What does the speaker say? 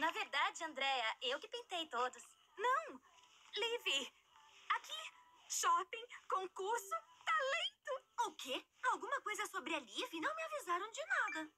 Na verdade, Andréa, eu que pintei todos. Não! Liv! Aqui! Shopping, concurso, talento! O quê? Alguma coisa sobre a Liv? Não me avisaram de nada.